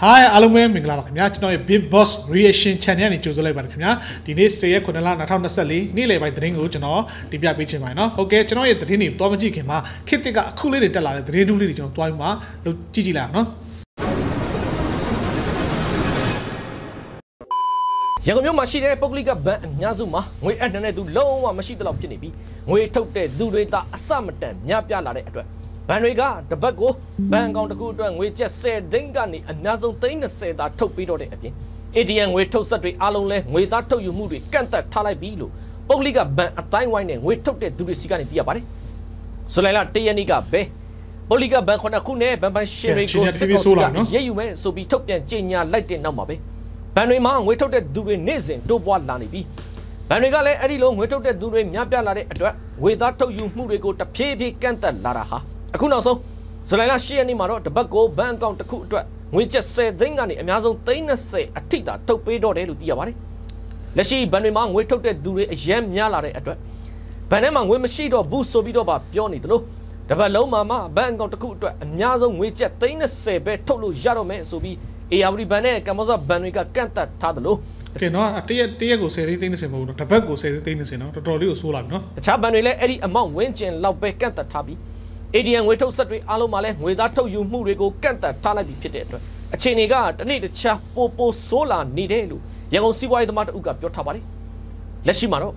Hi အားလုံးပဲမင်္ဂလာပါခင်ဗျာကျွန်တော်ရဲ့ Big Boss Reaction Channel ကနေကြိုဆိုလိုက်ပါတယ်ခင်ဗျာဒီနေ့10ရက်9လ2024နေ့လယ်ပိုင်းသတင်းကိုကျွန်တော်တင်ပြပေးချင်ပါတယ်เนาะဟုတ်ကဲ့ကျွန်တော်ရဲ့သတင်းတွေတွားမကြည့်ခင်မှာခေတ်သစ်ကအခုလေးတွေတက်လာတဲ့သတင်းတူးလေးတွေကျွန်တော်တွားပြီးမှလို့ကြည့်ကြည့်လိုက်အောင်เนาะ ရန်ကုန်မြို့မှာရှိတဲ့ပုဂ္ဂလိကဘဏ်အများစုမှာငွေအပ်တဲ့သူလုံးဝမရှိသလောက်ဖြစ်နေပြီးငွေထုတ်တဲ့သူတွေသာအစမတန်များပြားလာတဲ့အတွက် ဘဏ်တွေကတပတ်ကိုဘဏ်အကောင့်တစ်ခုအတွက်ငွေကျပ်10သိန်းကနေအများဆုံး30သာထုတ်ပြီးတော့တဲ့အပြင် ATM ငွေထုတ်ဆက်တွေအားလုံးလဲငွေသားထုတ်ယူမှုတွေကန့်သက်ထားလိုက်ပြီလို့ပုဂ္ဂလိကဘဏ်အတိုင်းဝိုင်းနဲ့ငွေထုတ်တဲ့သူတွေစီကနေသိရပါတယ်။ဇူလိုင်လ1ရက်နေ့ကပဲပုဂ္ဂလိကဘဏ်ခုနှစ်ခုနဲ့ဘဏ်ဘဏ်ရှင်တွေကိုစစ်ကောင်စီကရေးယူမယ်ဆိုပြီးထုတ်ပြန်ကြေညာလိုက်တဲ့နောက်မှာပဲဘဏ်တွေမှာငွေထုတ်တဲ့သူတွေနေ့စဉ်တိုးပွားလာနေပြီးဘဏ်တွေကလည်းအဲ့ဒီလိုငွေထုတ်တဲ့သူတွေများပြားလာတဲ့အတွက်ငွေသားထုတ်ယူမှုတွေကိုတဖြည်းဖြည်းကန့်သက်လာတာဟာ အခုနောက်ဆုံးဇူလိုင်လ10ရက်နေ့မှာတော့တပတ်ကိုဘဏ်အကောင့်တစ်ခုအတွက်ငွေကျပ်10သိန်းကနေအများဆုံးသိန်း20အထိသာထုတ်ပေးတော့တယ်လို့သိရပါတယ်။လက်ရှိဘဏ်တွေမှာငွေထုတ်တဲ့သူတွေအများများလာတဲ့အတွက်ဘဏ်ထဲမှာငွေမရှိတော့ဘူးဆိုပြီးတော့ပါပြောနေတယ်လို့တပတ်လုံးမှာမှဘဏ်အကောင့်တစ်ခုအတွက်အများဆုံးငွေကျပ်သိန်း20ပဲထုတ်လို့ရတော့မယ်ဆိုပြီး ARB ဘဏ်နဲ့ကမ္ဘောဇဘဏ်တွေကကန့်သတ်ထားတယ်လို့ကဲနော်တရက်တရက်ကို10သိန်းသိန်း20မဟုတ်ဘူးနော်တပတ်ကို10သိန်းသိန်း20နော်တော်တော်လေးကိုဆိုးလာပြီနော်တခြားဘဏ်တွေလည်းအဲ့ဒီ amount ဝင်းကျင်လောက်ပဲကန့်သတ်ထားပြီး ADN ငွေထုတ်ဆက်တွေအားလုံးမှာလည်းငွေသားထုတ်ယူမှုတွေကိုကန့်သက်ထားလိုက်ပြီဖြစ်တဲ့အတွက်အခြေအနေကတနေ့တခြားပိုပိုဆိုးလာနေတယ်လို့ရန်ကုန်စီးပွားရေးသမားတအုပ်ကပြောထားပါတယ်လက်ရှိမှာတော့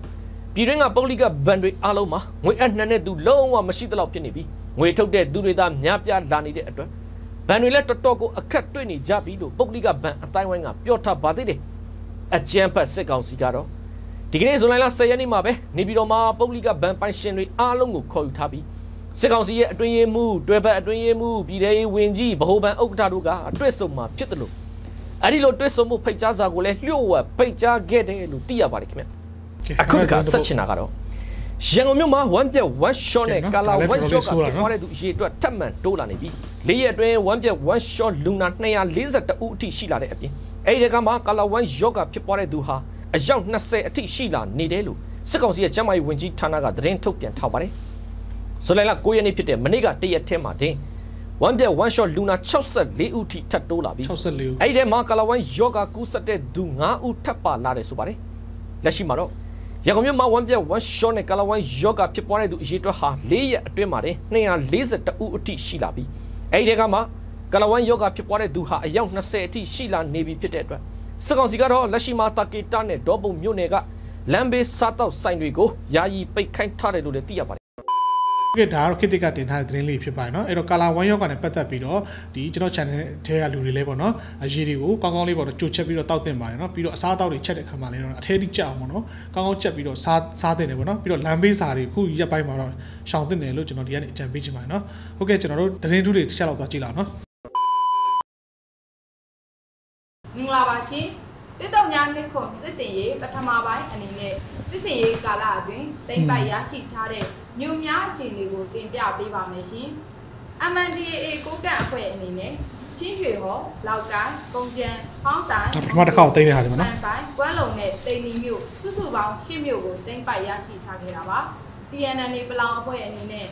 ပြည်တွင်းကပုဂ္ဂလိကဘဏ်တွေအားလုံးမှာငွေအနှံတဲ့သူလုံးဝမရှိသလောက်ဖြစ်နေပြီးငွေထုတ်တဲ့သူတွေသာများပြားလာနေတဲ့အတွက်ဘဏ်တွေလည်းတော်တော်ကိုအခက်တွေ့နေကြပြီလို့ပုဂ္ဂလိကဘဏ်အတိုင်းဝိုင်းကပြောထားပါသေးတယ်အကြံဖတ်စစ်ကောင်စီကတော့ဒီကနေ့ဇွန်လ10ရက်နေ့မှာပဲနေပြည်တော်မှာပုဂ္ဂလိကဘဏ်ပိုင်ရှင်တွေအားလုံးကိုခေါ်ယူထားပြီး စစ်ကောင်စီရဲ့အတွင်းရေးမှုတွဲဘက်အတွင်းရေးမှုပြည်ထောင်ရေးဝင်ကြီးဗဟိုဘဏ်ဥက္ကဋ္ဌတို့ကအတွဲဆုံမှာဖြစ်တယ်လို့အဲ့ဒီလိုတွဲဆုံမှုဖိတ်ကြားစာကိုလည်းလျှို့ဝှက်ဖိတ်ကြားခဲ့တယ်လို့သိရပါတယ်ခင်ဗျအခုတခါဆက်ချင်တာကတော့ရန်ကုန်မြို့မှာ one ပြက် one shot နဲ့ color one shot ကဖြစ်သွားတဲ့သူအရေးအတွက်ထပ်မံတိုးလာနေပြီလေးရက်အတွင်း one ပြက် one shot လူနာ242ဦးအထိရှိလာတဲ့အပြင်အဲ့ဒီကမှာ color one shot ကဖြစ်သွားတဲ့သူဟာအယောက်20အထိရှိလာနေတယ်လို့စစ်ကောင်စီရဲ့ကျန်းမာရေးဝန်ကြီးဌာနကသတင်းထုတ်ပြန်ထားပါတယ် ဇူလိုင်လ9ရက်နေ့ဖြစ်တဲ့မနေ့ကတရက်ထဲမှာတင် one ပြက် one shot လူနာ64ဦးထိထပ်တိုးလာပြီ64ဦးအဲ့ဒီထဲမှာ color one ယောဂကူးစက်တဲ့သူ9ဦးထပ်ပါလာတယ်ဆိုပါတယ်လက်ရှိမှာတော့ရန်ကုန်မြို့မှာ one ပြက် one shot နဲ့ color one ယောဂဖြစ်ပွားတဲ့သူအရေအတွက်ဟာ၄ရက်အတွင်းမှာတင်242ဦးအထိရှိလာပြီအဲ့ဒီထဲကမှ color one ယောဂဖြစ်ပွားတဲ့သူဟာအယောက်20အထိရှိလာနေပြီဖြစ်တဲ့အတွက်စစ်ကောင်စီကတော့လက်ရှိမှာတာကေတာနဲ့ဒေါ်ပုံမြို့နယ်ကလမ်းဘေးစားတောက်ဆိုင်တွေကိုယာယီပိတ်ခိုင်းထားတယ်လို့လည်းသိရပါတယ် ကဲဒါကတော့ခေတ်တစ်ကတင်ထားတဲ့သတင်းလေးဖြစ်ပါတယ်เนาะအဲ့တော့ color one ရောက်ကလည်းပတ်သက်ပြီးတော့ဒီကျွန်တော် channel ထဲကလူတွေလည်းပေါ့เนาะအရေးတွေကိုကောင်းကောင်းလေးပေါ့နော်ကြိုချက်ပြီးတော့တောက်တင်ပါတယ်เนาะပြီးတော့အစားအသောက်တွေချက်တဲ့အခါမှာလည်းအထဲထိကြအောင်ပေါ့နော်ကောင်းကောင်းချက်ပြီးတော့စားစားတင်တယ်ပေါ့နော်ပြီးတော့လမ်းဘေးစာတွေခုရက်ပိုင်းမှာတော့ရှောင်တင်တယ်လို့ကျွန်တော်ဒီကနေအကြံပေးချင်ပါတယ်เนาะဟုတ်ကဲ့ကျွန်တော်တို့သတင်းထူးတွေတစ်ချက်လောက်သွားကြည့်လောက်เนาะ မင်္ဂလာပါရှင် တစ်တော့ညာနှစ်ခွန်စစ်စင်ရေးပထမပိုင်းအနေနဲ့စစ်စင်ရေးကာလအတွင်းတိမ့်ပိုက်ရရှိထားတဲ့မြို့များအခြေအနေကိုတင်ပြပေးပါမယ်ရှင် MNDAA ကိုကန့်အဖွဲ့အနေနဲ့ချင်းရွှေဟော်လောက်ကိုင်းကုန်းကျန်းဖောင်းဆိုင်ဒါပထမတစ်ခါကိုသိမ်းတဲ့ဟာတွေပေါ့နော်ပန်ဆိုင်ကွမ်းလုံနဲ့တိန်နီမြို့စုစုပေါင်း၈မြို့ကိုတိမ့်ပိုက်ရရှိထားခဲ့တာပါ TNN ပလောင်အဖွဲ့အနေနဲ့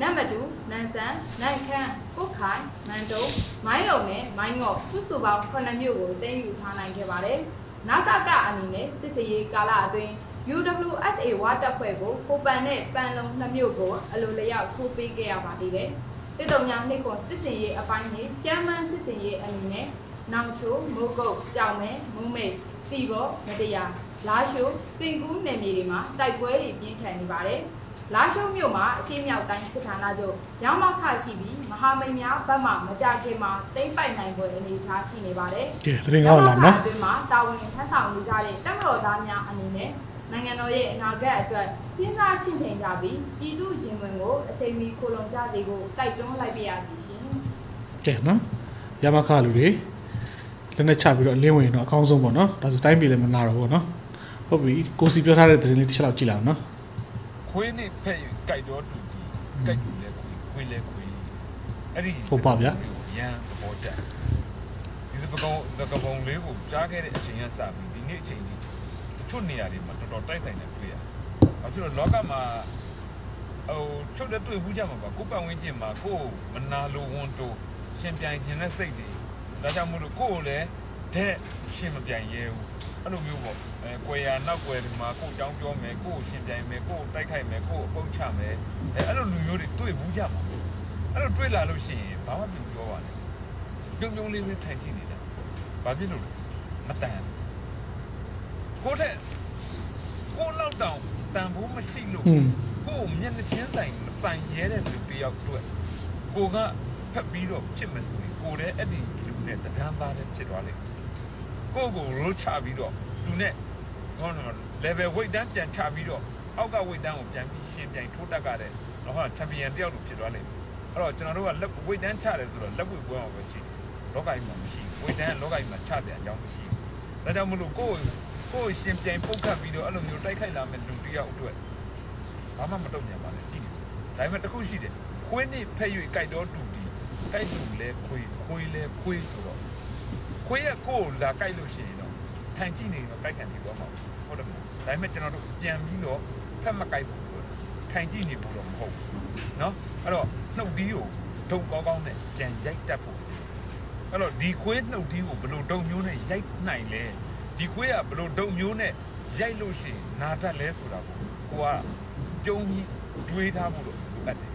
နတ်မတူနန်ဆန်နိုင်ခမ်းကုတ်ခိုင်မန်တုံမိုင်းလုံနဲ့မိုင်းငေါ့စုစုပေါင်း9မြို့ကိုတင်ယူထားနိုင်ခဲ့ပါတယ်။နာဆာကအနေနဲ့စစ်စရေးကာလအတွင်း UWSA ဝါတပ်ဖွဲ့ကိုကိုပန်နဲ့ပန်လုံ2မြို့ကိုအလိုလျောက်ထိုးပေးခဲ့ရပါသေးတယ်။တစ်တုံညာနှစ်ခွန်စစ်စရေးအပိုင်းနဲ့ရှမ်းမန်းစစ်စရေးအနေနဲ့နောင်ချိုမိုးကုတ်ကြောင်မဲမုံမိတ်တီဘောမတရားလာရှိုးစင်ကူးနယ်မြေတွေမှာတိုက်ပွဲတွေပြင်းထန်နေပါတယ်။ လာရှိုးမြို့မှာအရှိမြောက်တိုင်းစစ်ဌာနချုပ်ရောင်းမခရှိပြီးမဟာမိတ်များဘက်မှမကြခင်မှာတိမ့်ပိုက်နိုင်ပွဲအနေအထားရှိနေပါတယ်။ကဲသတင်းကောင်းလာနော်အတွင်းမှာတာဝန်ထမ်းဆောင်နေကြတဲ့တပ်မတော်သားများအနေနဲ့နိုင်ငံတော်ရဲ့အနာဂတ်အတွက်စဉ်းစားချင့်ချိန်ကြပြီးပြည်သူရင်ဝင်ကိုအချိန်မီခိုလုံကြစေဖို့တိုက်တွန်းလိုက်ပါရစေရှင်ကဲနော်ရမခလူတွေလက်နဲ့ချပြီးတော့အလင်းဝင်ရင်တော့အကောင်းဆုံးပေါ့နော်ဒါဆိုတိုင်းပြည်လည်းမနာတော့ဘူးပေါ့နော်ဟုတ်ပြီကိုစီပြောထားတဲ့သတင်းလေးတစ်ချက်လောက်ကြည့်လိုက်အောင်နော် ခွေးနဲ့ဖက်ယူကြိုက်တော့တူဒီကြိုက်တူလဲခွေးခွေးလဲခွေးအဲ့ဒီဟုတ်ပါဗျာရန်သဘောကျဒီစပကုံသကပုံလေးကိုကြားခဲ့တဲ့အချိန်ကစပြီးဒီနေ့အချိန်ကြီးတချို့နေရာတွေမှာတော်တော်တိုက်ဆိုင်နေတွေ့ရတယ်။အဲကျတော့လောကမှာဟိုချုပ်တဲ့တွေ့ဘူးကြမှာပါကိုယ်ပတ်ဝန်းကျင်မှာကိုယ်မနာလိုဝန်တိုရှင်ပြိုင်ခြင်းတဲ့စိတ်တွေဒါကြောင့်မို့လို့ကိုယ့်ကိုလည်း တဲ့ရှင်းမပြိုင်ရဲဘူးအဲ့လိုမျိုးပေါ့အဲကွယ်ရနောက်ကွယ်ဒီမှာကိုယ့်အကြောင်းပြောမယ်ကိုယ့်ကိုရှင်းပြိုင်မယ်ကိုယ့်ကိုတိုက်ခိုက်မယ်ကိုယ့်ကိုအပုတ်ချမယ်အဲအဲ့လိုလူမျိုးတွေတွေ့ဘူးကြမှာအဲ့လိုတွေ့လာလို့ရှိရင်ဘာမှမပြောပါနဲ့ပြုံပြုံလေးပဲထိုင်ကြည့်နေတယ်ဘာဖြစ်လို့လဲမတန်ကိုယ့်တဲ့ကိုယ့်လောက်တောင်တန်ဖို့မရှိလို့อืมကိုယ်မျက်နှာချင်းဆိုင်မဆိုင်ရဲတဲ့လူတစ်ယောက်အတွက်ကိုကဖက်ပြီးတော့ဖြစ်မယ်ဆိုရင်ကိုလည်းအဲ့ဒီလူနဲ့တဒန်းသားနဲ့ဖြစ်သွားလိမ့်မယ် ကိုကိုရိုးချပြီးတော့လူနဲ့ဟောတော့ level weight တန်းပြန်ချပြီးတော့အောက်က weight တန်းကိုပြန်ပြီးရှင်းပြိုင်ထိုးတတ်ကြတဲ့တော့ဟာ champion တယောက်လိုဖြစ်သွားလိမ့်မယ်အဲ့တော့ကျွန်တော်တို့ကလက် weight တန်းချတယ်ဆိုတော့လက် weight ပွဲအောင်ပဲရှိတယ်လောကကြီးမှာမရှိဘူး weight တန်းလောကကြီးမှာချတဲ့အကြောင်းမရှိဘူးဒါကြောင့်မလို့ကိုယ်ကိုယ်ရှင်းပြိုင်ပုတ်ခတ်ပြီးတော့အဲ့လိုမျိုးတိုက်ခိုက်လာမဲ့လူတစ်ယောက်အတွက်ဘာမှမတုံ့ပြန်ပါနဲ့ကြည့်ဒါပေမဲ့တစ်ခုရှိတယ်ခွေးနဲ့ဖက်၍ကြိုက်တော့တူဒီကြိုက်တူလဲခွေးခွေးလဲခွေးဆိုတော့ ခွေးရကိုယ်လာကြိုက်လို့ရှိရင်တော့ထိုင်ကြည့်နေတော့ကြိုက်ခံပြီးတော့မှာဟုတ်တယ်မဟုတ်ဒါပေမဲ့ကျွန်တော်တို့ပြန်ပြီးတော့ဖက်မကြိုက်ဘူးဆိုတော့ထိုင်ကြည့်နေဖို့တော့မဟုတ်ဘူးเนาะအဲ့တော့နှုတ်ဒီကိုဒုံကောင်းကောင်းနဲ့ကြံရိုက်တတ်ဖို့အဲ့တော့ဒီခွေးနှုတ်ဒီကိုဘယ်လိုဒုံမျိုးနဲ့ရိုက်နိုင်လဲဒီခွေးကဘယ်လိုဒုံမျိုးနဲ့ရိုက်လို့ရှိရင်နာတတ်လဲဆိုတာကိုကိုက ပြုံးကြီးတွေးထားဖို့လို့လိုအပ်တယ်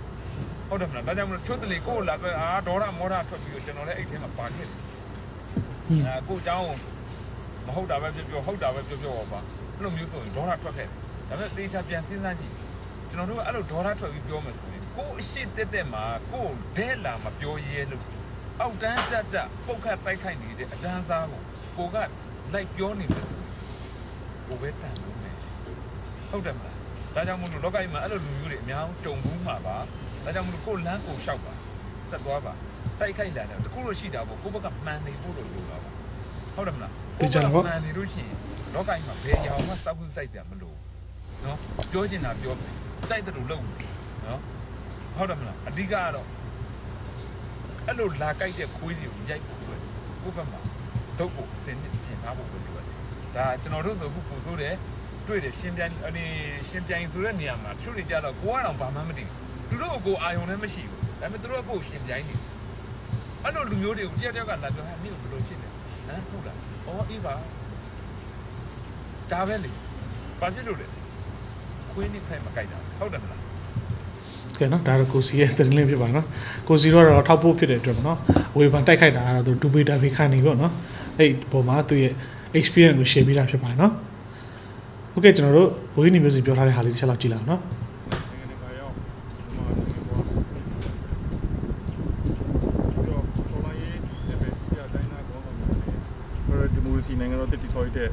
ဟုတ်တယ်မလားဒါကြောင့်မလို့ချွတ်တလေကိုယ်လာပဲအာဒေါရမောရထွက်ပြီးတော့ကျွန်တော်လည်းအဲ့ထဲမှာပါခဲ့တယ် အဲကိုအကြောင်းမဟုတ်တာပဲပြောပြောဟုတ်တာပဲပြောပြောပါအဲ့လိုမျိုးဆိုရင်ဒေါ်လာထွက်ခဲ့ဒါပေမဲ့တေချာပြန်စဉ်းစားကြည့်ကျွန်တော်တို့ကအဲ့လိုဒေါ်လာထွက်ပြီးပြောမယ်ဆိုရင်ကိုအရှိတက်တက်မှာကိုဒဲလာမပြောရဲလို့အောက်တန်းတက်တက်ပုတ်ခတ်တိုက်ခိုက်နေတဲ့အတန်းစားကိုကိုကလိုက်ပြောနေမယ်ဆိုရင်ကိုပဲတန်လို့မယ်ဟုတ်တယ်မလားဒါကြောင့်မို့လို့လောကကြီးမှာအဲ့လိုလူမျိုးတွေအများကြီးတုံဘူးမှာပါဒါကြောင့်မို့လို့ကိုလမ်းကိုလျှောက်ပါဆက်သွားပါ တိုက်ခိုက်လာတယ်တခုလို့ရှိတာပေါ့ကိုယ့်ဘက်ကမှန်နေဖို့လို့လိုတာပါဟုတ်တယ်မလားမှန်နေလို့ရှိရင်လောကကြီးမှာဘယ်ရောင်မှစောက်ခုစိုက်တယ်မလို့နော်ပြောချင်တာပြောမယ်စိုက်တယ်လို့လုပ်နော်ဟုတ်တယ်မလားအဓိကကတော့အဲ့လိုလာကြိုက်တဲ့ခွေးတွေကိုရိုက်ဖို့အတွက်ကိုယ့်ဘက်မှာဒုတ်ကိုအစင်းနဲ့ပြင်ထားဖို့ပဲလိုတယ်ဒါကျွန်တော်တို့ဆိုအခုပူဆိုးတယ်တွေ့တယ်ရှင်ပြိုင်အနေရှင်ပြိုင်ဆိုတဲ့နေရာမှာတချို့တွေကြတော့ကိုကတော့ဘာမှမသိဘူးသူတို့ကိုအာယုံလည်းမရှိဘူးဒါပေမဲ့သူတို့ကကိုရှင်ပြိုင်နေ အဲ့လိုလူမျိုးတွေကိုတယောက်တယောက်ကလာပြောဟဲ့မင်းဘယ်လိုဖြစ်လဲဟမ်ဟုတ်လားအော်အေးပါဒါပဲလေဘာဖြစ်လို့လဲခွေးနိဖက်မကြိုက်တာဟုတ်တယ်မလားကဲနော်ဒါတော့ကိုစီရဲ့သတင်းလေးဖြစ်ပါနော်ကိုစီတော့တော့ထောက်ဖို့ဖြစ်တဲ့အတွက်ပေါ့နော်ဝေဖန်တိုက်ခိုက်တာကတော့သူဒူဘေတာဖေခံနေပေါ့နော်အဲ့ဒီပုံမှာသူရဲ့ experience ကို share ပေးတာဖြစ်ပါတယ်နော်ဟုတ်ကဲ့ကျွန်တော်တို့ဘိုးကြီးနေမျိုးစီပြောထားတဲ့ဟာလေးတစ်ချက်လောက်ကြည့်လိုက်အောင်နော် နိုင်ငံတကာရောက်ဒီမှာနိုင်ငံပေါ်ပြီးတော့တော်လိုင်းရေးလည်းပဲပြတိုင်းနာကောင်းဆောင်တွေပြီးတော့ဒီ မိုကရေစီနိုင်ငံတော်တည်တည်ဆော်ရတဲ့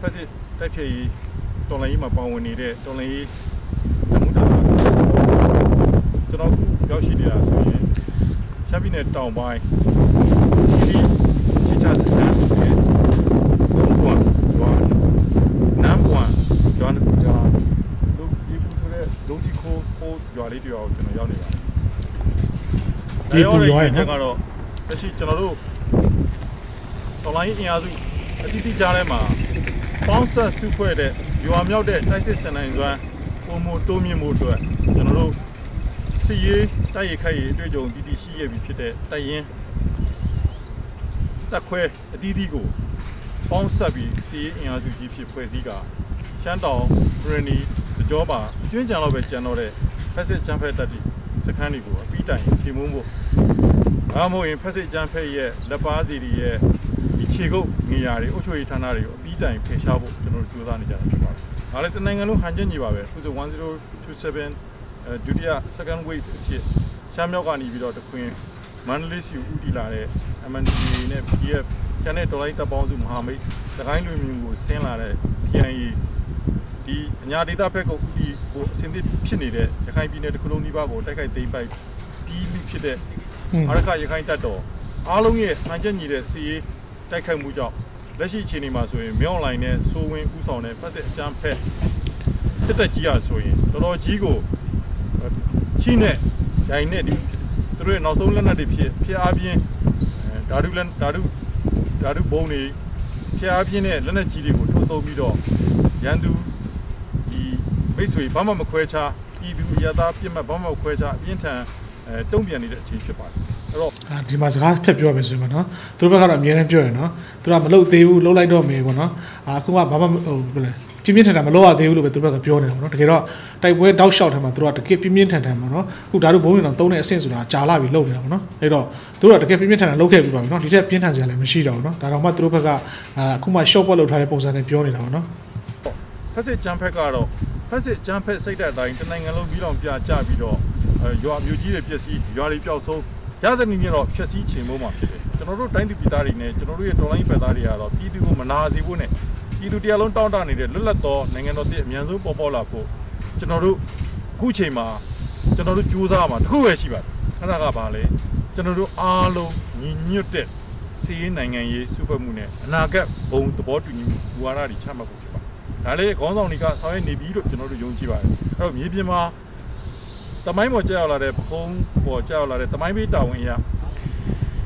ဖက်စစ်တိုက်ဖြည့်ရေးတော်လိုင်းရေးမှာပါဝင်နေတဲ့တော်လိုင်းရေးတမှုတာကျွန်တော်ခုရောက်ရှိနေတာဆိုရင်ရှမ်းပြည်နယ်တောင်ပိုင်းဒီချစ်ချစခန်းရဲ့ဘုံဘွားရွာနမ်ဘွားရွာနကူကြားလူဒီပူဆိုတဲ့လုံးကြီးခိုးခိုးရွာလေးတရွာကိုကျွန်တော်ရောက်နေပါတယ်။ဒါရောက်တဲ့ရင်းချက်ကတော့လက်ရှိကျွန်တော်တို့တော်လိုင်းအင်အားစု အတိအကျကြားထဲမှာပေါင်းဆက်စုဖွဲ့တဲ့ရွာမြောက်တဲ့တိုက်စစ်စင်နိုင်စွမ်းပုံမတိုးမြင့်မှုအတွက်ကျွန်တော်တို့စီရေးတိုက်ရိုက်ခိုက်ရေးအတွေ့အကြုံတည်တည်ရှိရပြီဖြစ်တဲ့တိုက်ရင်တက်ခွဲအတီးတီးကိုပေါင်းဆက်ပြီးစီရေးအင်အားစုကြီးဖြစ်ဖွဲ့စည်းကရှမ်းတောင်ပရနီကြောပါအကျွင်းကြံတော့ပဲကြံတော့တဲ့ဖက်စစ်ချမ်းဖက်တက်တီစခန်းတွေကိုအပြီးတိုင်ခြေမုံဖို့အားမဟုတ်ရင်ဖက်စစ်ချမ်းဖက်ရဲ့လက်ပါစီတွေရဲ့ ဒီခြေကုပ်နေရာတွေအုပ်ချုပ်ရေးဌာနတွေကိုအပြီးတိုင်ဖယ်ရှားဖို့ကျွန်တော်တို့ကြိုးစားနေကြတာဖြစ်ပါတယ်။ဒါလည်းတနိုင်ငံလုံးဟန်ချက်ညီပါပဲခုဆို1027အဲဒုတိယ second wave အဖြစ်ရှမ်းမြောက်ကနေပြီးတော့တခွင်မန္တလေးစီဦးတည်လာတဲ့ MNDA နဲ့ PDF ကျန်တဲ့ဒေါ်လာတပ်ပေါင်းစုမဟာမိတ်စကိုင်းလူမျိုးကိုဆင်းလာတဲ့ KNA ဒီအညာဒေတာဘက်ကိုဒီကိုအစင်းသစ်ဖြစ်နေတဲ့ရခိုင်ပြည်နယ်တစ်ခုလုံးဒီပါကိုတိုက်ခိုက်သိမ်းပိုက်ပြီးလူဖြစ်တဲ့อืมအာရခရခိုင်တပ်တော်အားလုံးရဲ့ဟန်ချက်ညီတဲ့စီရေး တိုက်ခိုက်မှုကြောင့်လက်ရှိအခြေအနေမှာဆိုရင်မြောင်းလိုင်းနဲ့စိုးဝင်းဥဆောင်တဲ့ဖက်စစ်အကြမ်းဖက်စစ်တပ်ကြီးရဆိုရင်တော်တော်ကြီးကိုချိနဲ့ရိုင်နဲ့ဒီသူတို့ရဲ့နောက်ဆုံးလက်နက်တွေဖြစ်ဖြစ်အားဖြင့်အဲဓာတုလက်ဓာတုဓာတုဘုံတွေဖြစ်အားဖြင့်နဲ့လက်နက်ကြီးတွေကိုထုတ်သုံးပြီးတော့ရန်သူဒီမိတ်ဆွေဘာမှမခွဲခြားပြည်သူအရသာပြစ်မှတ်ဘာမှမခွဲခြားအပြင်းထန်အဲတုံ့ပြန်နေတဲ့အချိန်ဖြစ်ပါတယ်အဲ့တော့ ဒါဒီမှာစကားဖြတ်ပြောရမယ်ဆိုရင်ပေါ့နော်သူတို့ဘက်ကတော့အများနဲ့ပြောရယ်နော်သူတို့ကမလုပ်သေးဘူးလုပ်လိုက်တော့မယ်ပေါ့နော်အာအခုကဘာမှဟိုဘယ်လဲပြင်းပြင်းထန်ထန်မလုပ်ရသေးဘူးလို့ပဲသူတို့ဘက်ကပြောနေတာပေါ့နော်တကယ်တော့တိုက်ပွဲတောက်လျှောက်ထဲမှာသူတို့ကတကယ်ပြင်းပြင်းထန်ထန်ပေါ့နော်အခုဒါတို့ဘုံရင်တော့တုံးတဲ့အဆင့်ဆိုတာကြာလာပြီလုပ်နေတာပေါ့နော်အဲ့တော့သူတို့ကတကယ်ပြင်းပြင်းထန်ထန်လုပ်ခဲ့ပြီးပါပြီနော်ဒီထက်ပြင်းထန်စရာလည်းမရှိတော့ဘူးနော်ဒါတော့မှသူတို့ဘက်ကအာအခုမှ short ပွဲလုပ်ထားတဲ့ပုံစံနဲ့ပြောနေတာပေါ့နော်ဖက်စစ်ဂျမ်ဖက်ကတော့ဖက်စစ်ဂျမ်ဖက်စိတ်တဲ့အတိုင်းတနိုင်ငံလုံးပြီးတော့ပြကြပြီးတော့အဲရွာမျိုးကြီးတွေပျက်စီးရွာတွေပျောက်ဆုံး ရတဲ့နည်းနဲ့တော့ဖြက်စီးချိန်မိုးမှာဖြစ်တယ်ကျွန်တော်တို့တိုင်းသူပြည်သားတွေနဲ့ကျွန်တော်တို့ရဲ့တော်လိုင်းပတ်သားတွေကတော့ပြည်သူကိုမနာစေဖို့နဲ့ပြည်သူတရားလုံးတောင်းတနေတဲ့လွတ်လပ်သောနိုင်ငံတော်တည်အမြန်ဆုံးပေါ်ပေါ်လာဖို့ကျွန်တော်တို့အခုချိန်မှာကျွန်တော်တို့ကြိုးစားမှာတစ်ခုပဲရှိပါတယ်အဲ့ဒါကဘာလဲကျွန်တော်တို့အားလုံးညီညွတ်တဲ့စီးရင်နိုင်ငံရေးစုဖွဲ့မှုနဲ့အနာဂတ်ဘုံသဘောတူညီမှုမူဝါဒတွေချမှတ်ဖို့ဖြစ်ပါတယ်ဒါလေးခေါင်းဆောင်တွေကဆောင်ရွက်နေပြီလို့ကျွန်တော်တို့ယုံကြည်ပါတယ်အဲ့တော့မြေပြင်မှာ တမိုင်းပေါ်ကြောက်လာတဲ့ပခုံးပေါ်ကြောက်လာတဲ့တမိုင်းဘေးတာဝန်အရ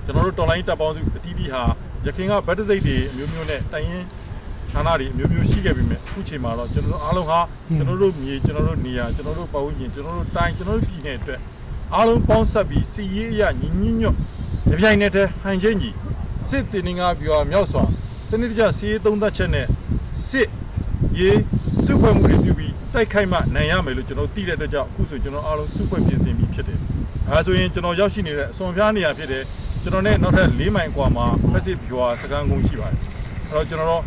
ကျွန်တော်တို့တော်လိုင်းတပ်ပေါင်းစုအတီးတီးဟာရခိုင်ကဗတ်တစိတ်တွေအမျိုးမျိုးနဲ့တိုင်ရင်ဌာနတွေအမျိုးမျိုးရှိခဲ့ပြီမဲ့အခုချိန်မှာတော့ကျွန်တော်တို့အားလုံးဟာကျွန်တော်တို့မြေကျွန်တော်တို့နေရာကျွန်တော်တို့ပတ်ဝန်းကျင်ကျွန်တော်တို့တိုင်းကျွန်တော်တို့ပြည်နယ်အတွက်အားလုံးပေါင်းဆက်ပြီးစီရေးအရညီညညွတ်တပြိုင်နက်တည်းဟန်ချင်းကြီးစစ်တင်ငါပြောမြောက်စွာစနစ်တကျစီရေးသုံးသက်ချက်နဲ့စစ်ရေး စုဖွဲ့မှုတွေပြုပြီးတိုက်ခိုက်မှနိုင်ရမယ်လို့ကျွန်တော်သိတဲ့အတွက်ကြောင့်အခုဆိုကျွန်တော်အားလုံးစုဖွဲ့ပြင်ဆင်ပြီးဖြစ်တယ်။ဒါဆိုရင်ကျွန်တော်ရောက်ရှိနေတဲ့အစွန်ဖျားနေရာဖြစ်တယ်။ကျွန်တော်နဲ့နောက်ထပ်၄မိုင်ကွာမှာ passive viewer စကန်ကုန်းရှိပါတယ်။အဲ့တော့ကျွန်တော်တို့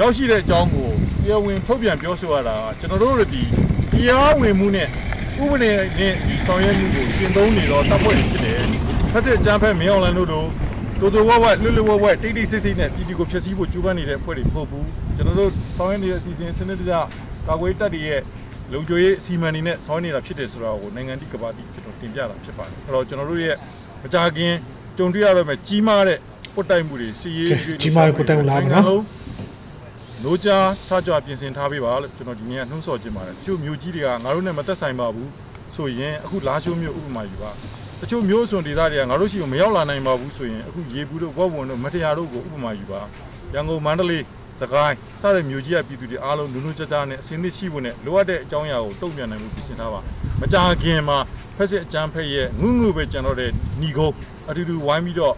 ရောက်ရှိတဲ့အကြောင်းကိုတရားဝင်ထုတ်ပြန်ပြောဆိုရတာကျွန်တော်တို့ဒီတရားဝင်မှုနဲ့ဥပဒေနဲ့ဒီဆောင်ရွက်မှုကိုရှင်းသုံးနေတော့တပ်ဖွဲ့တွေဖြစ်တယ်။ဖက်စစ်ကြမ်းဖက်မင်းအောင်လန်တို့တို့ တိုးတိုးဝက်ဝက်လွတ်လွတ်ဝက်ဝက်တိတ်တိတ်ဆိတ်ဆိတ်နဲ့ပြည်သူကိုဖျက်ဆီးဖို့ကြိုးပမ်းနေတဲ့အဖွဲ့တွေမဟုတ်ဘူးကျွန်တော်တို့ဆောင်ရွက်နေတဲ့အစီအစဉ်စနစ်တကျကာကွယ်တပ်တွေရဲ့လုံခြုံရေးအစီအမံတွေနဲ့ဆောင်ရွက်နေတာဖြစ်တယ်ဆိုတာကိုနိုင်ငံတိကဘာတိကျွန်တော်တင်ပြတာဖြစ်ပါတယ်အဲ့တော့ကျွန်တော်တို့ရဲ့မကြခင်ကြုံတွေ့ရတော့မယ်ကြီးမားတဲ့ပုတ်တိုက်မှုတွေစီရေးကြီးမားတဲ့ပုတ်တိုက်မှုလားနော်နိုးကြထကြပြင်ဆင်ထားပေးပါလို့ကျွန်တော်ဒီနေ့ကနှုံးဆော်ခြင်းပါတယ်တချို့မျိုးကြီးတွေကငါတို့နဲ့မသက်ဆိုင်ပါဘူးဆိုရင်အခုလာရှိုးမျိုးဥပမာယူပါ တချို့မျိုးစွန်ဒေသတွေကငါတို့ရှိကိုမရောက်လာနိုင်ပါဘူးဆိုရင်အခုရေဘူးတို့ဝက်ဝွန်တို့မတရားတို့ကိုဥပမာယူပါရန်ကုန်မန္တလေးစကိုင်းစတဲ့မျိုးကြီးကပြည်သူတွေအားလုံးလူလူကြကြနဲ့အစင်းသစ်ရှိဖို့နဲ့လိုအပ်တဲ့အကြောင်းအရာကိုတုံ့ပြန်နိုင်မှုပြင်ဆင်ထားပါမကြာခင်မှာဖက်စစ်အကြမ်းဖက်ရဲ့ငုငုပဲကျွန်တော်တဲ့ညီကုန်းအတူတူဝိုင်းပြီးတော့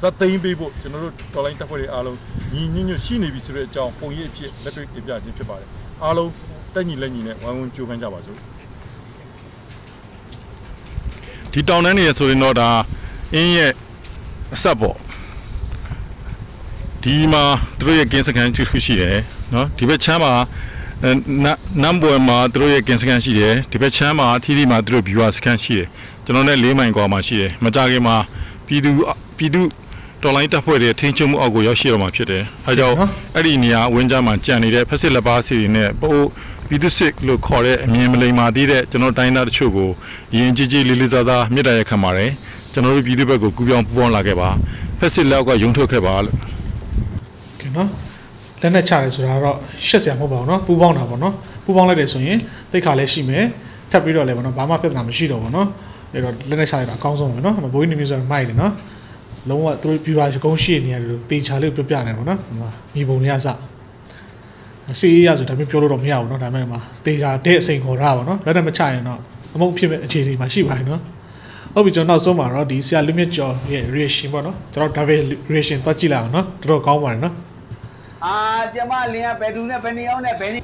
ဇတ်သိမ်းပေးဖို့ကျွန်တော်တို့တော်လိုင်းတပ်ဖွဲ့တွေအားလုံးညီညွတ်ညွတ်ရှိနေပြီဆိုတဲ့အကြောင်းပုံရိပ်အဖြစ်လက်တွေ့တင်ပြခြင်းဖြစ်ပါတယ်အားလုံးတက်ညီလက်ညီနဲ့ဝိုင်းဝန်းကြိုးပမ်းကြပါစို့ ဒီတောင်တန်းနေရဆိုရင်တော့ဒါအင်းရဲ့အဆက်ပေါ့ဒီမှာသူတို့ရဲ့ကင်းစကန်တစ်ခုရှိတယ်နော်ဒီဘက်ချမ်းမှာနမ်ဘွယ်မှာသူတို့ရဲ့ကင်းစကန်ရှိတယ်ဒီဘက်ချမ်းမှာထီထီမှာသူတို့ viewer စကန်ရှိတယ်ကျွန်တော်နဲ့၄မိုင်ကွာမှာရှိတယ်မကြခင်မှာပြည်သူပြည်သူတော်လိုင်းတပ်ဖွဲ့တွေထိန်းချုပ်မှုအောက်ကိုရောက်ရှိတော့မှာဖြစ်တယ်အဲကြောင့်အဲ့ဒီနေရာဝင်းကြားမှာကြံနေတဲ့ဖက်စစ်လက်ပါစီတွေနဲ့ပို့ ပြည်သူစစ်လို့ခေါ်တဲ့အမြင်မလိမ္မာသေးတဲ့ကျွန်တော်တိုင်းသားတချို့ကိုရင်ကြီးကြီးလေးလေးစားစားမြစ်တာရက်ခံပါတယ်ကျွန်တော်တို့ပြည်သူဘက်ကိုကူပြောင်းပူပေါင်းလာခဲ့ပါဖက်စစ်လက်ကရုံထုတ်ခဲ့ပါလို့ ကဲနော်လက်နဲ့ချတယ်ဆိုတာတော့ရှက်စရာမဟုတ်ပါဘူးเนาะပူပေါင်းတာပေါ့เนาะပူပေါင်းလိုက်တယ်ဆိုရင်သိခါလည်းရှိမယ်ထပ်ပြီးတော့လည်းပေါ့เนาะဘာမှပြဿနာမရှိတော့ဘူးเนาะအဲ့တော့လက်နဲ့ချရတာအကောင်းဆုံးပဲเนาะဘိုးကြီးနေမျိုးဆိုတော့မိုက်တယ်เนาะလုံးဝသူတို့ viewer ကုန်းရှိနေရတယ်လို့တေချာလေးပြပြနေပေါ့เนาะဟိုမှာမိဘုံတွေကစ စီးရဆိုဒါမျိုးပြောလို့တော့မရဘူးเนาะဒါပေမဲ့မှာတေချာတဲ့အစိန်ခေါ်တာပါเนาะလက်နဲ့မချရင်တော့အမုတ်ဖြစ်မဲ့အခြေအနေမှာရှိပါတယ်เนาะဟုတ်ပြီကျွန်တော်နောက်ဆုံးမှာတော့ဒီဆရာလူမြင့်ကျော်ရဲ့ reaction ပေါ့နော်ကျွန်တော် David reaction သွားကြည့်လိုက်အောင်နော်တော်တော်ကောင်းပါတယ်နော် အာကျမလင်းကဘယ်သူနဲ့ဘယ်နေအောင်နဲ့ဘယ်နေ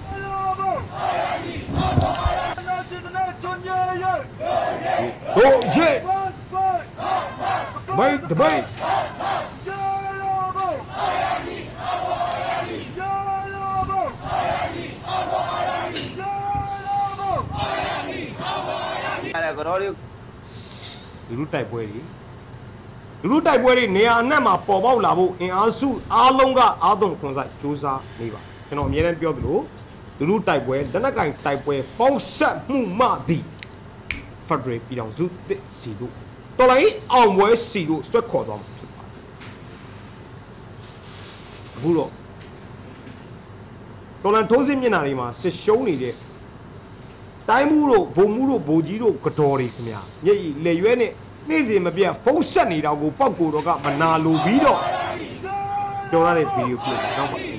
တို့ရေမိတ်တပိ တ်အဲ့ဒါကတော့လေးလူလူတိုက်ပွဲတွေလူလူတိုက်ပွဲတွေနေရာအနှံ့မှာပေါ်ပေါက်လာဖို့အင်အားစုအားလုံးကအားသွန်ခွန်ဆိုင်စူးစမ်းနေပါကျွန်တော်အမြဲတမ်းပြောသလိုလူလူတိုက်ပွဲလက်နက်ကင်တိုက်ပွဲပေါင်းဆက်မှုမှသည်ဖက်ဒရယ်ပြည်တော်စုတစ်စီတို့တော်လိုင်းအောင်ပွဲစီတို့ဆွဲခေါ်သွားမှာဖြစ်ပါတယ်အခုတော့တော်လန်ထိုးစစ်မျက်နှာတွေမှာစစ်ရှုံးနေတဲ့ တိုင်းမှုတို့ဘုံမှုတို့ဘိုလ်ကြီးတို့ကတော်တွေခင်ဗျာမျက်ရည်လေရွဲနဲ့နေ့စဉ်မပြတ်ဖုံးဆက်နေတာကိုပောက်ကိုတော့ကမနာလိုပြီးတော့ပြောရတဲ့ဗီဒီယိုကလစ်တော့ပါဘူး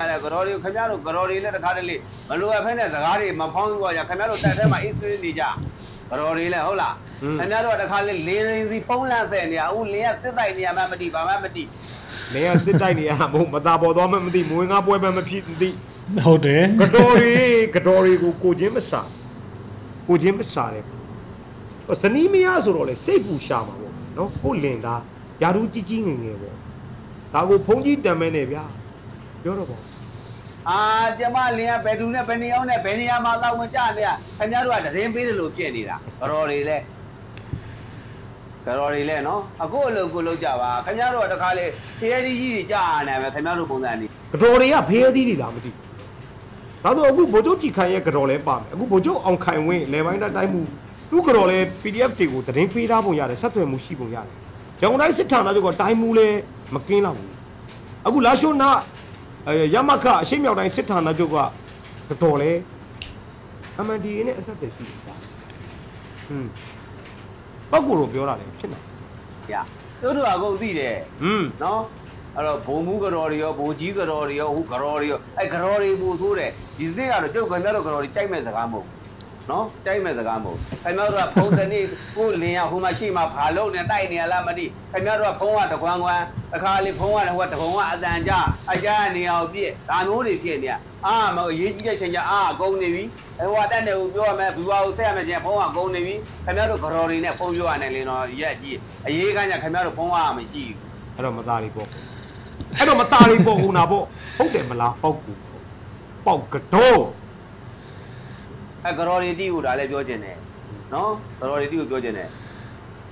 အဲ့ဒါကတော့လေးခင်ဗျားတို့ကတော့လေးလည်းတခါတလေမလိုအပ်ဖဲနဲ့စကားတွေမဖောင်းဘူးကွာခင်ဗျားတို့တက်ထဲမှာအင်းဆွေးနေကြတော်တွေလဲဟုတ်လားခင်ဗျားတို့ကတခါလေလေးရင်းစီဖုံးလန့်ဆဲနေရအခုလင်းကစစ်တိုက်နေရမှမသိဘာမှမသိနေရစစ်တိုက်နေရတာမဟုတ်မသားပေါ်သွားမှမသိမွေးငါပွဲမှမဖြစ်မသိ ဟုတ်တယ်ကတော်ရီကတော်ရီကိုကိုချင်းမစားကိုချင်းမစားတယ်ဇနီးမယားဆိုတော့လေစိတ်ပူရှာမှာပေါ့နော်ကိုလင်သားယာရူကြီးကြီးငယ်ငယ်ပေါ့ဒါကိုဖုန်ကြီးတံမဲနေဗျာပြောတော့ပေါ့အာကျမလင်းကဘယ်သူနဲ့ဘယ်နေအောင်နဲ့ဘယ်နေရာမှာလောက်ဝင်ကြနေရခင်ဗျားတို့ကတရင်ပေးတယ်လို့ဖြစ်နေတာတော်တွေလဲတော်တွေလဲနော်အခုအလုပ်ကိုလုပ်ကြပါခင်ဗျားတို့ကတခါလေတရားကြီးကြီးတွေကြာနေမယ်ခင်ဗျားတို့ပုံစံနေကတော်တွေကဖေးသီးတွေလားမသိဘူး ဒါဆိုအခုဗိုလ်ချုပ်ကြည်ခိုင်ရဲ့ကတော်လဲပါမယ်အခုဗိုလ်ချုပ်အောင်ခိုင်ဝင်းလေပိုင်းတိုင်းမှုသူ့ကတော်လဲ PDF တွေကိုသတင်းပေးထားပုံရတယ်ဆက်သွယ်မှုရှိပုံရတယ်ရန်ကုန်တိုင်းစစ်ဌာနချုပ်ကတိုင်းမှုလဲမကင်းတော့ဘူးအခုလာရှိုးနာအဲရမခအရှိမြောက်တိုင်းစစ်ဌာနချုပ်ကကတော်လဲ MNDA နဲ့အဆက်အသွယ်ရှိတယ်ဗျာဟွန်းပောက်ကိုတော့ပြောတာလေဖြစ်နေရသူတို့ကအကုန်သိတယ်ဟွန်းနော် အဲ့တော့ဘုံမူကတော်တွေရောဘိုးကြီးကတော်တွေရောဟိုကတော်တွေရောအဲ့ကတော်တွေပို့ဆိုးတယ်ဒီစိတ်ကတော့ကျုပ်ခင်ဗျားတို့ကတော်တွေကြိုက်မဲ့စကားမဟုတ်ဘူးနော်ကြိုက်မဲ့စကားမဟုတ်ခင်ဗျားတို့ကဖုန်းတနေ့ကိုလင်းရဟိုမှာရှိမှဘာလို့နေတိုက်နေရလားမသိခင်ဗျားတို့ကဖုန်းကတကွမ်းကွမ်းတစ်ခါလေဖုန်းကလည်းဟိုကတကုံကအတန်ကြအကြနေအောင်ပြည့်ဒါမျိုးတွေဖြစ်နေရအာမအရေးကြီးတဲ့ချိန်ကျအာအကုန်နေပြီဟိုကတက်နေဦးပြောရမယ်ဘူဝါကိုဆက်ရမယ်ချင်းဖုန်းကကုန်နေပြီခင်ဗျားတို့ကတော်တွေနဲ့ဖုန်းပြောရတယ်လင်းတော့ရက်ကြီးအရေးကညာခင်ဗျားတို့ဖုန်းကမရှိဘူးအဲ့တော့မသားလေးပေါ့ အဲ့တော့မသားလေးပေါ့ကုန်တာပေါ့ဟုတ်တယ်မလားပောက်ကူပောက်ကတော်အဲကတော်ရီတီကိုဒါလည်းပြောချင်တယ်နော်ကတော်ရီတီကိုပြောချင်တယ်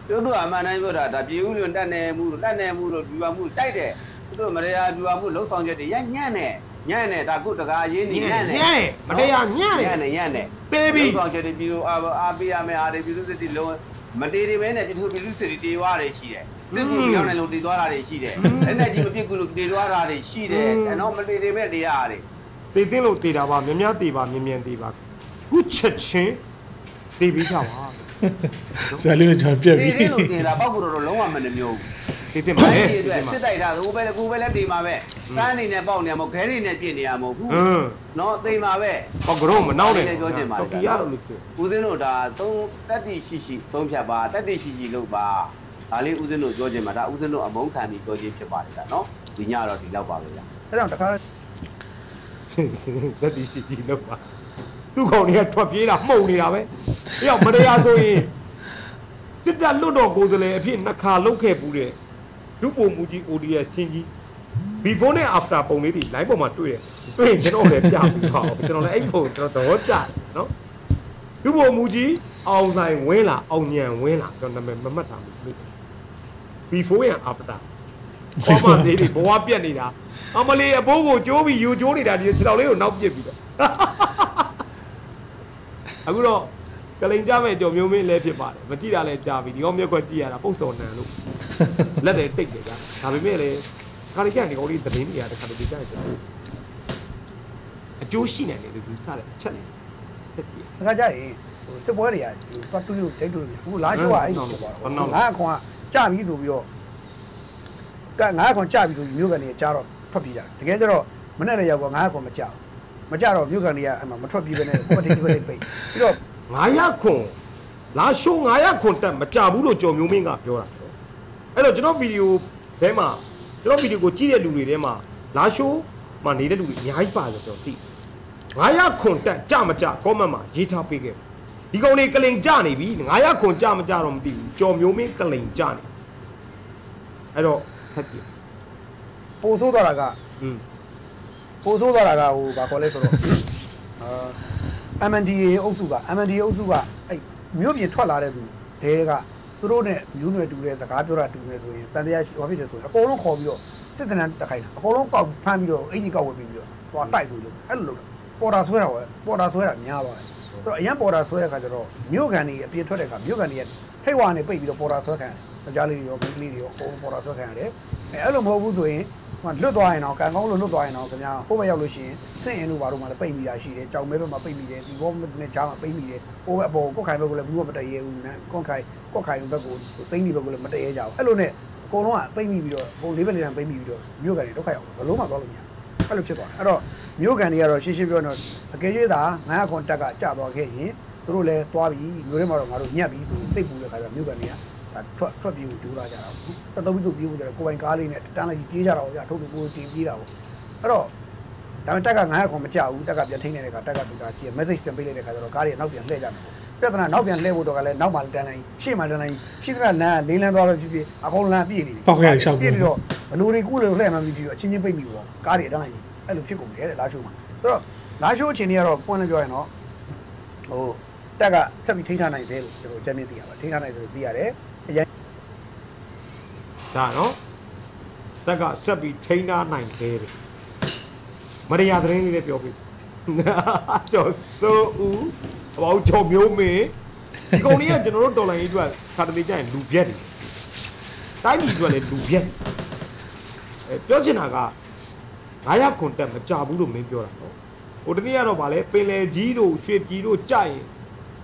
သူတို့အမှန်တမ်းပြောတာဒါပြည်ဦးလွန်တက်နေမှုလို့တက်နေမှုလို့ဒီပါမှုတိုက်တယ်သူတို့မရယာဒီပါမှုလှုပ်ဆောင်ချက်တွေရညံ့နေညံ့နေဒါကုတကာအရေးနေညံ့နေညံ့တယ်မတရားညံ့တယ်ညံ့နေညံ့နေပေးပြီလှုပ်ဆောင်ချက်တွေပြည်သူအားအားပေးရမယ်အားတွေပြည်သူစစ်တီလုံးမတေးတွေပဲနဲ့ပြည်သူပြည်သူစစ်တီတေးွားတွေရှိတယ် တစ်ခုကြောင်းနဲ့လုံးတည်သွားတာတွေရှိတယ်လက်နဲ့ကြီးမဖြစ်ဘူးလို့တည်သွားတာတွေရှိတယ်ကျွန်တော်မတည်သေးမဲ့တရားတွေတည်သိလို့တည်တာပါမြများတည်ပါမြင်မြန်တည်ပါခုချက်ချင်းတည်ပြီးကြပါဆရာလေးနဲ့ကျွန်တော်ပြက်ပြီတည်လို့တည်တာပေါ့ကူတော့လုံးဝမနှမျိုးဘူးတည်တယ်ပါလေစစ်တိုက်တာကိုပဲကိုပဲလည်းတည်မှာပဲတန်းနေနဲ့ပေါက်နေမှာခဲနေနဲ့ပြင့်နေရမဟုတ်ဘူးနော်တည်မှာပဲဟောကတော့မနောက်နဲ့ပြောချင်ပါတယ်တော်ပြရလို့လို့ဦးသိန်းတို့ဒါသုံးတက်တည်ရှိရှိသုံးဖြတ်ပါတက်တည်ရှိရှိလုပ်ပါ ဒါလေးဦးဇင်းတို့ပြောချင်ပါဒါဦးဇင်းတို့အမုန်းခံပြီးပြောချင်းဖြစ်ပါတယ်ဗျာနော်ဒီညတော့ဒီလောက်ပါပဲဗျာအဲ့ကြောင့်တခါတက်တီစီကြီးလောက်ပါသူ့ကောင်တွေကထွက်ပြေးတာမှုန်နေတာပဲတယောက်မတရားဆိုရင်စစ်တပ်လွတ်တော်ကိုယ်စားလှယ်အဖြစ်နှစ်ခါလုတ်ခဲ့ပူးတဲ့လူပုံမူကြီး ODS ဆင်းကြီး before နဲ့ after ပုံလေးတွေ line ပေါ်မှာတွေ့တယ်တွေ့ရင်ကျွန်တော်လည်းပြပြီးပါအောင်ကျွန်တော်လည်းအဲ့ပုံကျွန်တော်တော့ကြားနော်လူပုံမူကြီးအောင်ဆိုင်ဝင်းလာအောင်ညံဝင်းလာကျွန်တော်နာမည်မမှတ်တာဘူး before and after ခေါ်မသေးတယ်ဘဝပြက်နေတာအမလေးအဘိုးကိုကျိုးပြီးယူကျိုးနေတာဒီခြေတော်လေးကိုနောက်ပြစ်ပြီးတော့အခုတော့ကလိန်ကြမဲ့ကြော်မျိုးမင်းလည်းဖြစ်ပါတယ်မကြည့်တာလည်းကြာပြီဒီကောင်မြက်ကွက်ကြည့်ရတာပုတ်စော်နံလို့လက်တယ်တိတ်တယ်ကြာဒါပေမဲ့လည်းခါရကြဒီကောင်လေးသတင်းတွေရတဲ့ခါတည်းကြာကြာအကျိုးရှိနိုင်တယ်လို့သူထားတယ်အချက်လေတက်ပြီတခါကျရင်ဟိုစစ်ပွဲတွေကဟိုတွတ်တူတူဒိတ်တူတူအခုလာရှိုးကအဲ့လိုဖြစ်သွားတော့ငါအခွန်က ကြပြီဆိုပြီးတော့ကငါအခွန်ကြပြီဆိုပြီးမြို့ကနေကြားတော့ထွက်ပြေးကြတကယ်ကျတော့မနဲ့လည်းရောက်တော့ငါအခွန်မကြောက်မကြတော့မြို့ကနေကအဲ့မှာမထွက်ပြေးပဲနဲ့ကိုယ်တိတိပဲပိတ်ပြီးတော့900ခွန်လာရှိုး900ခွန်တက်မကြဘူးလို့ကြော်မျိုးမင်းကပြောတာအဲ့တော့ကျွန်တော်ဗီဒီယိုထဲမှာကျွန်တော်ဗီဒီယိုကိုကြည့်တဲ့လူတွေထဲမှာလာရှိုးမှာနေတဲ့လူတွေအများကြီးပါတယ်ကျွန်တော်သိ900ခွန်တက်ကြမကြကောမန့်မှာရေးထားပေးခဲ့ ဒီကောင်လေးကလိန်ကြနေပြီ900ခွန်ကြမကြတော့မသိဘူးကြော်မျိုးမင်းကလိန်ကြနေအဲ့တော့ဖက်ပြီပိုဆိုးသွားတာကอืมပိုဆိုးသွားတာကဟိုဘာခေါ်လဲဆိုတော့အာ MNDA အုပ်စုက MNDA အုပ်စုကအဲ့မြို့ပြင်ထွက်လာတဲ့သူဒဲကသူတို့နဲ့မျိုးနွယ်တူတဲ့စကားပြောတာတူနေဆိုရင်တန်တရားဟောဖြစ်တယ်ဆိုရင်အကုန်လုံးခေါ်ပြီးတော့စစ်တနန်းတက်ခိုင်းတာအကုန်လုံးကောက်ဖမ်းပြီးတော့အင်ကြီးကောက်ဝင်ပြီးတော့သွားတိုက်ဆိုလို့အဲ့လိုလုပ်တာပေါ်တာဆွဲတာဝယ်ပေါ်တာဆွဲတာများသွားတယ် ဆိုတော့အရန်ပေါ်တာဆွဲတဲ့ခါကျတော့မြို့ကန်ကြီးအပြင်ထွက်တဲ့ခါမြို့ကန်ကြီးထိတ်ဝါနဲ့ပိတ်ပြီးတော့ပေါ်တာဆွဲခံတယ်ကြားလေးတွေရောမိန်းကလေးတွေရောအကုန်ပေါ်တာဆွဲခံရတယ်အဲအဲ့လိုမဟုတ်ဘူးဆိုရင်ဟိုလွတ်သွားရင်တော့ကံကောင်းလို့လွတ်သွားရင်တော့ခင်ဗျာဟိုဘက်ရောက်လို့ရှိရင်စင့်ရင်တို့ဘာလို့မှလည်းပိတ်မိတာရှိတယ်ကြောင်မဲဘက်မှာပိတ်မိတယ်ဒီဘောနဲ့ကြားမှာပိတ်မိတယ်ဟိုဘက်အပေါ်ကိုခိုင်ဘက်ကလည်းဘူးမတည့်ရဲဘူးနဲ့ကွန်ခိုင်ကွန်ခိုင်ဘက်ကိုသိမ့်ဒီဘက်ကလည်းမတည့်ရဲကြဘူးအဲ့လိုနဲ့အကုန်လုံးကပိတ်မိပြီးတော့ဟိုလေးဘက်လေးတန်းပိတ်မိပြီးတော့မြို့ကန်တွေဒုက္ခရောက်ဘလုံးမှသွားလို့မရ အဲ့လိုဖြစ်သွားတယ်အဲ့တော့မြို့ကန်တွေကတော့ရှင်းရှင်းပြောတော့အကယ်၍သာ900ခွန်တက်ကကျသွားခဲ့ရင်သူတို့လည်းသွားပြီမျိုးထဲမှာတော့ငါတို့ညက်ပြီဆိုစိတ်ပူတဲ့ခါကျမြို့ကနေကဒါထွက်ထွက်ပြေးကိုကြိုးလာကြတာပေါ့တော်တော်ပြီးသူပြေးဖို့ကြတယ်ကိုပိုင်ကားလေးနဲ့တန်းလိုက်ပြေးကြတာပေါ့ဗျာထုတ်ပြီးကိုတင်ပြေးတာပေါ့အဲ့တော့ဒါပေမဲ့တက်က900ခွန်မကြဘူးတက်ကပြန်ထိန်းနေတဲ့ခါတက်ကတူတာကြည့် message ပြန်ပေးလိုက်တဲ့ခါကျတော့ကားတွေနောက်ပြန်လှည့်ကြတယ် ပြဿနာနောက်ပြန်လှည့်ဖို့တော့ကလည်းနောက်မှတန်းလိုက်ရှေ့မှတန်းလိုက်ရှေ့ကလမ်းလေးလမ်းသွားပဲဖြစ်ဖြစ်အကုန်လမ်းပြည့်နေပြီပေါက်ခဲ့ရရှောက်ပြပြီးည့်ပြီးတော့ဘလူတွေကူးလို့လှည့်မှပြီးပြီးတော့အချင်းချင်းပိတ်မိပေါ့ကားတွေအတိုင်းအဲ့လိုဖြစ်ကုန်တယ်တဲ့လာရှိုးမှာဆိုတော့လာရှိုးအချိန်ကြီးကတော့ပွင့်လည်းပြောရင်တော့ဟိုတက်ကဆက်ပြီးထိန်းထားနိုင်စေလို့ကျွန်တော်အကြမ်းမြင်သိရပါထိန်းထားနိုင်စေလို့သိရတယ်အရင်ဒါနော်တက်ကဆက်ပြီးထိန်းထားနိုင်သေးတယ်မရယာသတင်းလေးလည်းပြောပြီး ကျော်စိုးဦးအပေါင်းကျော်မျိုးမင်းဒီကောင်လေးကကျွန်တော်တို့တော်လိုင်းရေးအတွက်ခါတလေကျရင်လူပြက်တယ်တိုင်းပြည်အတွက်လည်းလူပြက်အဲပြောချင်တာက900ခွန်တက်မကြဘူးလို့မင်းပြောတာနော်ဟိုတနေ့ကတော့ဗာလဲပင်လေကြီးတို့ရွှေပြည်တို့ကြိုက်ရင်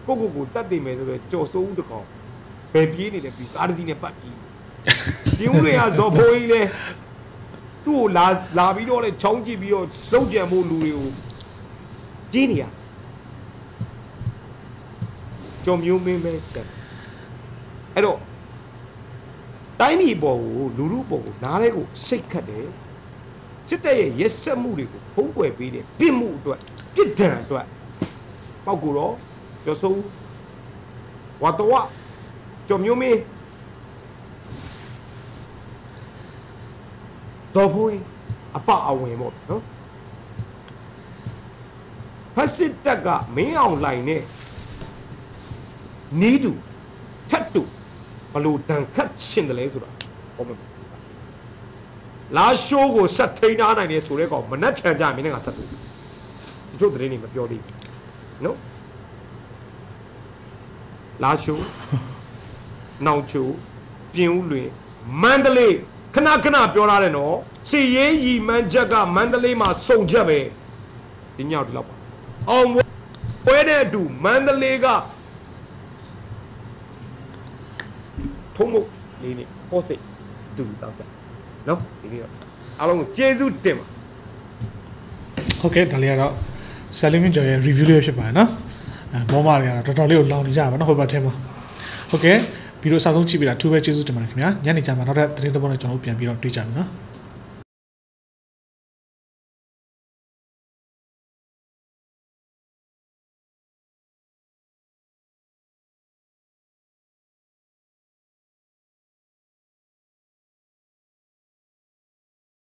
ကိုကိုကိုတက်သိမယ်ဆိုတော့ကျော်စိုးဦးတကောင်ဘယ်ပြေးနေလဲပြီးကားတစ်စီးနဲ့ပတ်ပြီးဒီဦးတွေကဇော်ဖိုးကြီးလဲသူ့ကိုလာလာပြီးတော့လဲချောင်းကြည့်ပြီးတော့စုံကြံဖို့လူတွေကို ကြီးနေရကြော်မျိုးမင်းပဲတက်အဲ့တော့တိုင်းပြည်ပေါ်ကိုလူလူပေါ်ကိုနားလေးကိုစိတ်ခတ်တယ်စစ်တပ်ရဲ့ရက်စက်မှုတွေကိုဖုံးကွယ်ပေးတယ်ပြစ်မှုအတွက်ပြစ်ဒဏ်အတွက်ပောက်ကိုတော့ကျော်စိုးဝါတော့ကြော်မျိုးမင်းတော်ဖိုးအပအဝင်ပေါ့နော် ဖက်စစ်တပ်ကမင်းအောင်လှိုင်နဲ့နီးတူထတ်တူဘလို့တန်ခတ်ရှင်တယ်လဲဆိုတာဟောမယ်လာရှိုးကိုဆက်ထိန်းထားနိုင်တယ်ဆိုတဲ့ကောင်မနှက်ဖြန်ကြမင်းနဲ့ကဆက်တူဒီတို့သတင်းတွေမပြောသေးဘူးနော်လာရှိုးနောင်ချိုပြင်ဦးလွင်မန္တလေးခဏခဏပြောထားတယ်နော်စီရေးရီမန်းချက်ကမန္တလေးမှာစုံချက်ပဲဒီညောက်ဒီလောက်ပါ အောင်ပွဲတဲ့အတူမန္တလေးကထုံးမလေးနေဟောစိတ်တူတူတောက်ကြနော်ဒီနေ့တော့အားလုံးကိုကျေးဇူးတင်ပါဟုတ်ကဲ့ဒါလေးကတော့ Salim ကျော်ရဲ့ review လေးဖြစ်ပါတယ်နော်အဲဘောမာတွေကတော့တော်တော်လေးကိုလောင်နေကြပါနော်ဟိုဘက်ထဲမှာဟုတ်ကဲ့ဗီဒီယိုအစားဆုံးကြည့်ပြီးတာသူပဲကျေးဇူးတင်ပါတယ်ခင်ဗျာညနေကျမှနောက်ထပ်သတင်းသဘောနဲ့ကျွန်တော်တို့ပြန်ပြီးတော့တွေ့ကြမယ်နော်